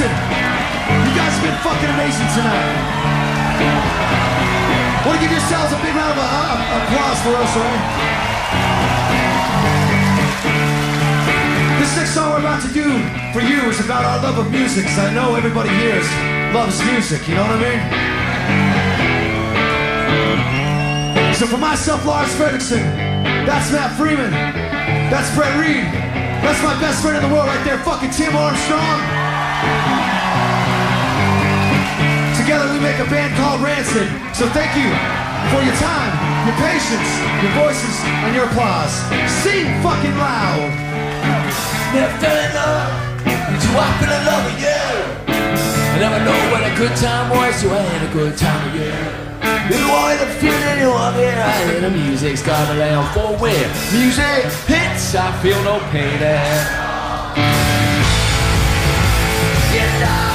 listen, you guys have been fucking amazing tonight. Want to give yourselves a big round of uh, applause for us, alright? This next song we're about to do for you is about our love of music, because I know everybody here loves music, you know what I mean? So for myself, Lars Frederiksen, that's Matt Freeman, that's Brett Reed, that's my best friend in the world right there, fucking Tim Armstrong. Together we make a band called Rancid. So thank you for your time, your patience, your voices, and your applause. Sing fucking loud. Never fell in love until I fell in love with you. I never know what a good time was so I had a good time with you. You wanted to feel anyone here, I hear the music's got on four wheel. Music hits, I feel no pain there. Know,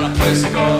Got a place to go.